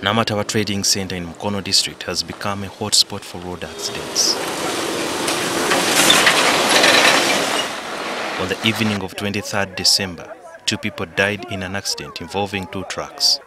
Namataba Trading Center in Mukono district has become a hotspot for road accidents. On the evening of 23rd December, two people died in an accident involving two trucks.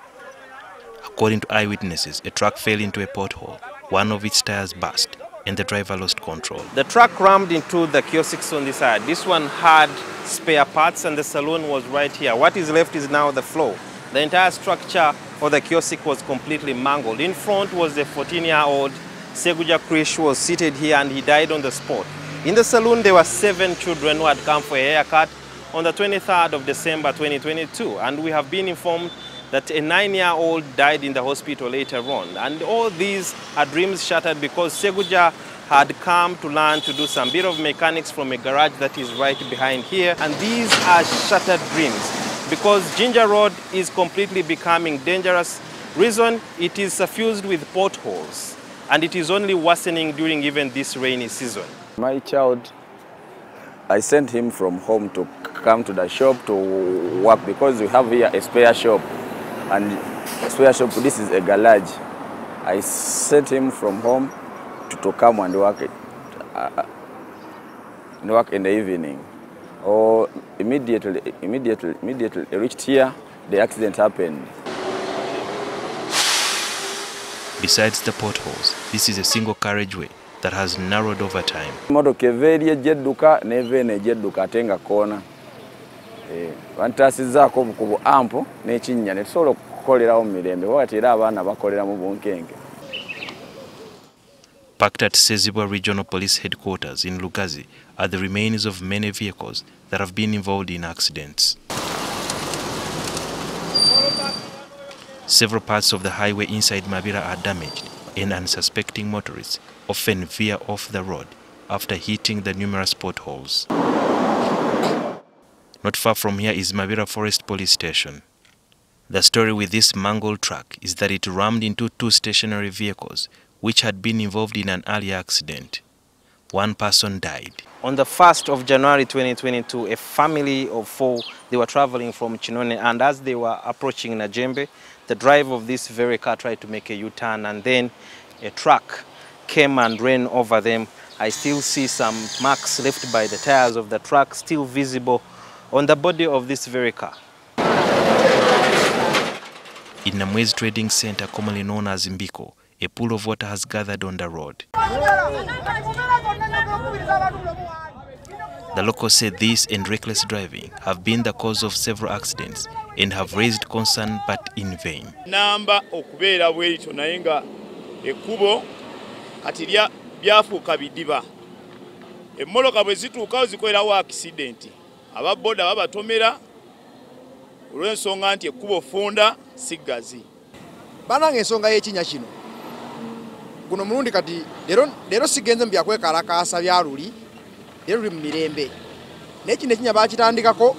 According to eyewitnesses, a truck fell into a pothole, one of its tires burst, and the driver lost control. The truck rammed into the kiosks on the side. This one had spare parts and the saloon was right here. What is left is now the floor. The entire structure for the kiosk was completely mangled. In front was the 14-year-old Seguja Krish was seated here and he died on the spot. In the saloon, there were seven children who had come for a haircut on the 23rd of December 2022. And we have been informed that a nine-year-old died in the hospital later on. And all these are dreams shattered because Seguja had come to learn to do some bit of mechanics from a garage that is right behind here. And these are shattered dreams because ginger Road is completely becoming dangerous. Reason, it is suffused with potholes and it is only worsening during even this rainy season. My child, I sent him from home to come to the shop to work because we have here a spare shop and spare shop, this is a garage. I sent him from home to, to come and work, uh, work in the evening. Or immediately, immediately, immediately reached here, the accident happened. Besides the potholes, this is a single carriageway that has narrowed over time. Motoka eva eri ejja edduka n'eva eno ejja edduka ate nga koona. Bantasizaako obukubu ampu n'ekinnya ne tusobola okukolerawo mu mirembe bwati era abaana bakolera mu bunkenke. Parked at Ssezibwa Regional Police Headquarters in Lugazi are the remains of many vehicles that have been involved in accidents. Several parts of the highway inside Mabira are damaged and unsuspecting motorists often veer off the road after hitting the numerous potholes. Not far from here is Mabira Forest Police Station. The story with this mangled truck is that it rammed into two stationary vehicles which had been involved in an earlier accident. One person died. On the 1st of January 2022, a family of four, they were traveling from Chinone and as they were approaching Najembe, the driver of this very car tried to make a U-turn and then a truck came and ran over them. I still see some marks left by the tires of the truck still visible on the body of this very car. In Namwezi Trading Center, commonly known as Mbiko, a pool of water has gathered on the road. The locals say this and reckless driving have been the cause of several accidents and have raised concern but in vain. namba okubeera bw'ekyo naye nga ekkubo kati byafuuka bidiba emmoloka bwe zituukawo zikolerawo akisidenti ababooda babatomera olw'ensonga nti ekkubo funda sigazi bananga ensonga y'ekinya kino guno mulundi kati leero sigenze mu byakwekalakaasa bya luli leero luli mu mirembe. Naye kino bakitandikako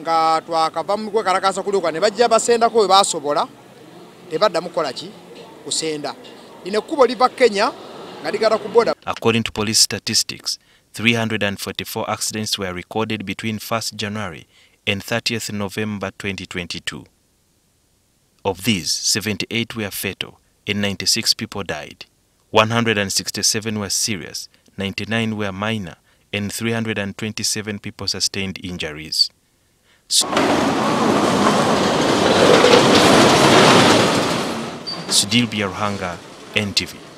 nga twakava mu kwekalakaasa kuliokwa ne bajja basendako we basobola tebaddamu kukola ki? Kusenda. Ine ekkubo liva kenya nga ligata ku boda. According to police statistics, 344 accidents were recorded between 1st January and 30th November 2022. Of these, 78 were fatal and 96 people died. 167 were serious, 99 were minor, and 327 people sustained injuries. Sudil Biarhanga, NTV.